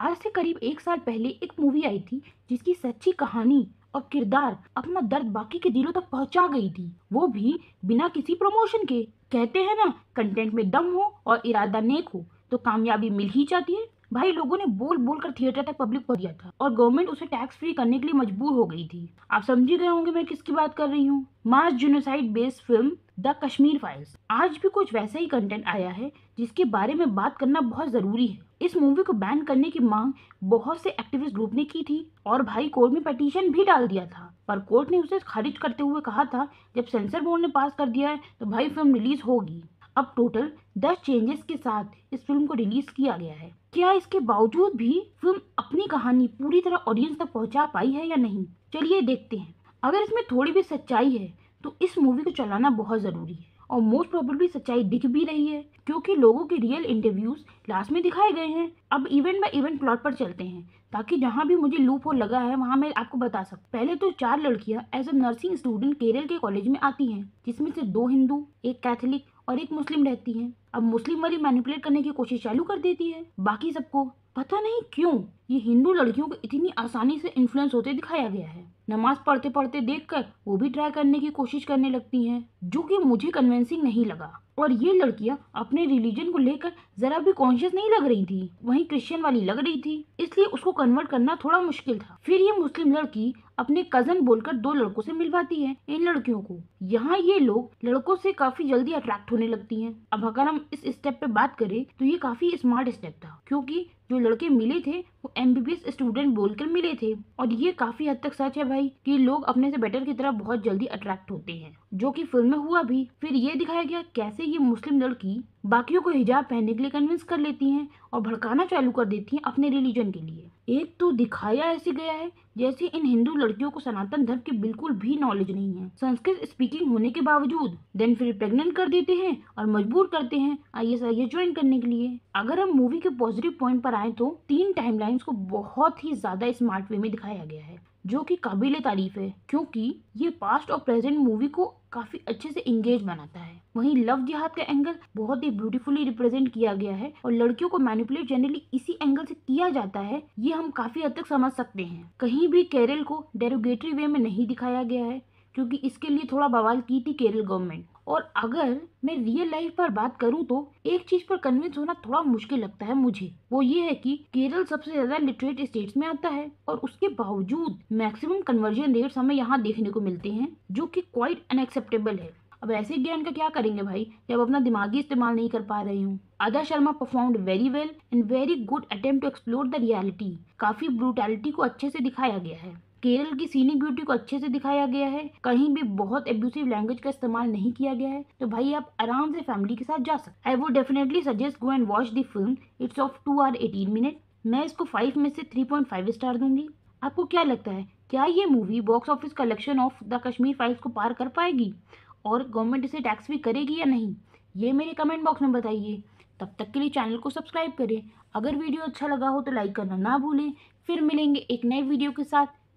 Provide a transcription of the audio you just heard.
आज से करीब एक साल पहले एक मूवी आई थी, जिसकी सच्ची कहानी और किरदार अपना दर्द बाकी के दिलों तक पहुँचा गई थी। वो भी बिना किसी प्रमोशन के। कहते हैं ना कंटेंट में दम हो और इरादा नेक हो तो कामयाबी मिल ही जाती है। भाई, लोगों ने बोल बोल कर थिएटर तक पब्लिक को दिया था और गवर्नमेंट उसे टैक्स फ्री करने के लिए मजबूर हो गई थी। आप समझ गए होंगे मैं किसकी बात कर रही हूँ? Mass genocide based film the Kashmir files. आज भी कुछ वैसा ही कंटेंट आया है, जिसके बारे में बात करना बहुत ज़रूरी है। इस मूवी को बैन करने की मांग बहुत से एक्टिविस्ट ग्रुप ने की थी और भाई कोर्ट में पटिशन भी डाल दिया था। पर कोर्ट ने उसे खारिज करते हुए कहा था, जब सेंसर बोर्ड ने पास कर दिया है तो भाई फ़िल्म रिलीज़ होगी। अब टोटल दस चेंजेस के साथ इस फ़िल्म को रिलीज़ किया गया है। क्या इसके बावजूद भी फ़िल्म अपनी कहानी पूरी तरह ऑडियंस तक पहुँचा पाई है या नहीं? चलिए देखते हैं। अगर इसमें थोड़ी भी सच्चाई है तो इस मूवी को चलाना बहुत ज़रूरी है। और मोस्ट प्रोबेबली सच्चाई दिख भी रही है, क्योंकि लोगों के रियल इंटरव्यूज़ लास्ट में दिखाए गए हैं। अब इवेंट बाय इवेंट प्लॉट पर चलते हैं, ताकि जहाँ भी मुझे लूप हो लगा है, वहाँ मैं आपको बता सकूँ पहले तो चार लड़कियाँ as a nursing student Kerala के कॉलेज में आती हैं, जिसमें से दो हिंदू, एक कैथलिक और एक मुस्लिम रहती हैं। अब मुस्लिम वाली मैनिपुलेट करने की कोशिश चालू कर देती है। बाकी सबको पता नहीं क्यों ये हिंदू लड़कियों को इतनी आसानी से इन्फ्लुएंस होते दिखाया गया है। नमाज़ पढ़ते पढ़ते देखकर वो भी ट्राई करने की कोशिश करने लगती हैं, जो कि मुझे कन्वेंसिंग नहीं लगा। और ये लड़कियाँ अपने रिलीजन को लेकर जरा भी कॉन्शियस नहीं लग रही थी। वहीं क्रिश्चियन वाली लग रही थी, इसलिए उसको कन्वर्ट करना थोड़ा मुश्किल था। फिर ये मुस्लिम लड़की अपने कज़न बोलकर दो लड़कों से मिलवाती है, इन लड़कियों को। यहाँ ये लोग लड़कों से काफ़ी जल्दी अट्रैक्ट होने लगती हैं। अब अगर हम इस स्टेप पे बात करें तो ये काफ़ी स्मार्ट स्टेप था, क्योंकि जो लड़के मिले थे, वो एमबीबीएस स्टूडेंट बोलकर मिले थे। और ये काफ़ी हद तक सच है भाई, कि लोग अपने से बेटर की तरफ़ बहुत जल्दी अट्रैक्ट होते हैं। जो कि फ़िल्म में हुआ भी, फिर ये दिखाया गया कैसे ये मुस्लिम लड़की बाकियों को हिजाब पहनने के लिए कन्विंस कर लेती हैं और भड़काना चालू कर देती हैं अपने रिलीजन के लिए। एक तो दिखाया ऐसे गया है, जैसे इन हिंदू लड़कियों को सनातन धर्म की बिल्कुल भी नॉलेज नहीं है। संस्कृत स्पीकिंग होने के बावजूद देन फिर प्रेग्नेंट कर देते हैं और मजबूर करते हैं आई एस आई ज्वाइन करने के लिए। अगर हम मूवी के पॉजिटिव पॉइंट पर आए तो तीन टाइमलाइंस को बहुत ही ज़्यादा स्मार्ट वे में दिखाया गया है। जो कि काबिल तारीफ़ है, क्योंकि ये पास्ट और प्रेजेंट मूवी को काफ़ी अच्छे से इंगेज बनाता है। वहीं लव जिहाद का एंगल बहुत ही ब्यूटीफुली रिप्रेजेंट किया गया है और लड़कियों को मैनिपुलेट जनरली इसी एंगल से किया जाता है, ये हम काफ़ी हद तक समझ सकते हैं। कहीं भी केरल को डेरोगेटरी वे में नहीं दिखाया गया है, क्योंकि इसके लिए थोड़ा बवाल की थी केरल गवर्नमेंट और अगर मैं रियल लाइफ पर बात करूँ तो एक चीज़ पर कन्विंस होना थोड़ा मुश्किल लगता है मुझे। वो ये है कि केरल सबसे ज़्यादा लिटरेट स्टेट्स में आता है और उसके बावजूद मैक्सिमम कन्वर्जन रेट्स हमें यहाँ देखने को मिलते हैं, जो कि क्वाइट अनएक्सेप्टेबल है। अब ऐसे ज्ञान का क्या करेंगे भाई, जब अपना दिमागी इस्तेमाल नहीं कर पा रही हूँ? Adah Sharma performed very well and very good attempt to explore the reality काफ़ी ब्रूटैलिटी को अच्छे से दिखाया गया है। केरल की सीनिक ब्यूटी को अच्छे से दिखाया गया है। कहीं भी बहुत एब्यूसिव लैंग्वेज का इस्तेमाल नहीं किया गया है। तो भाई, आप आराम से फैमिली के साथ जा सकते I would definitely suggest go and watch the film it's of two R eighteen minute मैं इसको फाइव में से थ्री पॉइंट फाइव स्टार दूँगी। आपको क्या लगता है, क्या ये movie box office collection of the Kashmir files को पार कर पाएगी? और गवर्नमेंट इसे टैक्स भी करेगी या नहीं? ये मेरे कमेंट बॉक्स में बताइए। तब तक के लिए चैनल को सब्सक्राइब करें। अगर वीडियो अच्छा लगा हो तो लाइक करना ना भूलें। फिर मिलेंगे एक नए वीडियो के साथ।